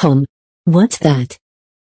Home. What's that?